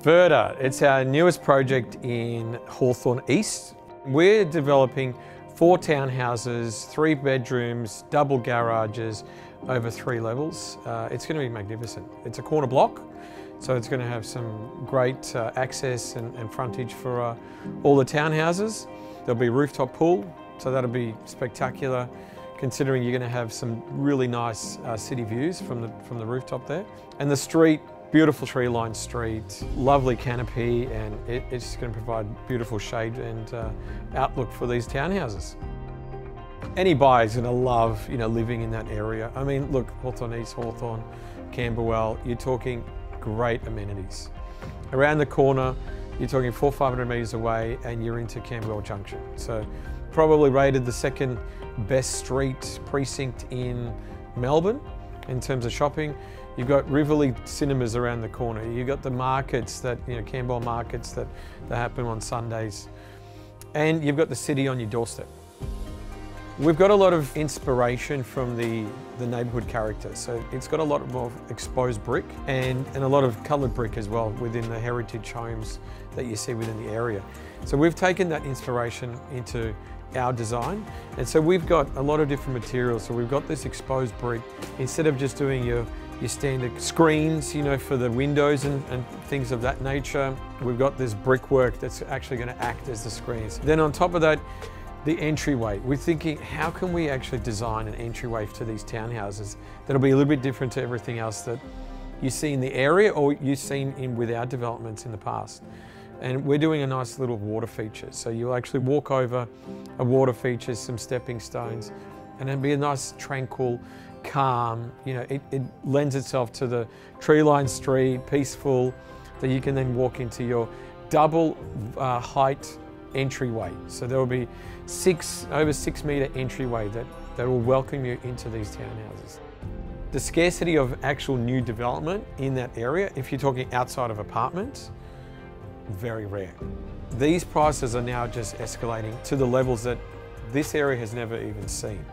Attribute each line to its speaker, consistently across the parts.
Speaker 1: Verda, it's our newest project in Hawthorn East. We're developing four townhouses, three bedrooms, double garages, over three levels. Uh, it's going to be magnificent. It's a corner block, so it's going to have some great uh, access and, and, frontage for uh, all the townhouses. There'll be rooftop pool, so that'll be spectacular considering you're going to have some really nice uh, city views from the, from the rooftop there. And the street, beautiful tree lined street, lovely canopy, and it, it's going to provide beautiful shade and uh, outlook for these townhouses. Any buyer's going to love, you know, living in that area. I mean, look, Hawthorn East, Hawthorn, Camberwell, you're talking great amenities. Around the corner, you're talking four, 500 metres away and you're into Camberwell Junction. So probably rated the second best street precinct in Melbourne in terms of shopping. You've got Rivoli cinemas around the corner. You've got the markets that, you know, Camberwell markets that, that happen on Sundays. And you've got the city on your doorstep. We've got a lot of inspiration from the, the neighbourhood character. So it's got a lot more exposed brick and, and a lot of coloured brick as well within the heritage homes that you see within the area. So we've taken that inspiration into our design. And so we've got a lot of different materials. So we've got this exposed brick. Instead of just doing your, your standard screens, you know, for the windows and, and things of that nature, we've got this brickwork that's actually going to act as the screens. Then on top of that, the entryway. We're thinking, how can we actually design an entryway to these townhouses that'll be a little bit different to everything else that you see in the area or you've seen in with our developments in the past. And we're doing a nice little water feature. So you'll actually walk over a water feature, some stepping stones, and it'll be a nice tranquil, calm, you know, it, it lends itself to the tree-lined street, peaceful, that you can then walk into your double uh, height entryway. So there will be six, over six metre entryway that, that will welcome you into these townhouses. The scarcity of actual new development in that area, if you're talking outside of apartments, very rare. These prices are now just escalating to the levels that this area has never even seen.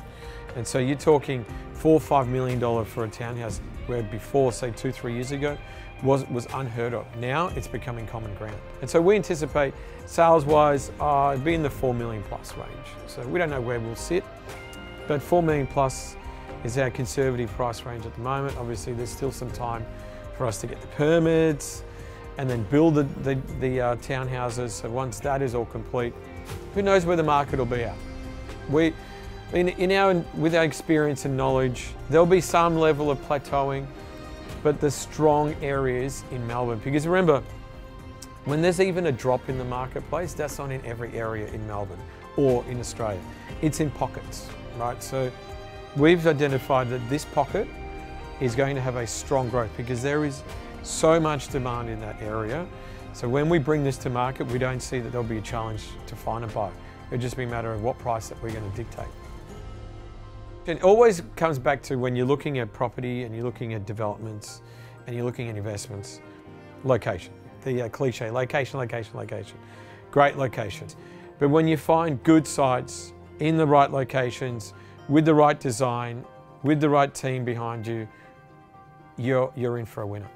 Speaker 1: And so you're talking four or five million dollars for a townhouse where before, say two, three years ago, was, was unheard of. Now it's becoming common ground. And so we anticipate sales-wise, uh, be in the 4 million plus range. So we don't know where we'll sit, but 4 million plus is our conservative price range at the moment. Obviously there's still some time for us to get the permits and then build the, the, the uh, townhouses. So once that is all complete, who knows where the market will be at. We, in, in our, with our experience and knowledge, there'll be some level of plateauing, but the strong areas in Melbourne. Because remember, when there's even a drop in the marketplace, that's not in every area in Melbourne or in Australia. It's in pockets, right? So we've identified that this pocket is going to have a strong growth because there is so much demand in that area. So when we bring this to market, we don't see that there'll be a challenge to find a buyer. It'll just be a matter of what price that we're going to dictate. It always comes back to when you're looking at property and you're looking at developments and you're looking at investments, location. The uh, cliche, location, location, location. Great locations. But when you find good sites in the right locations, with the right design, with the right team behind you, you're, you're in for a winner.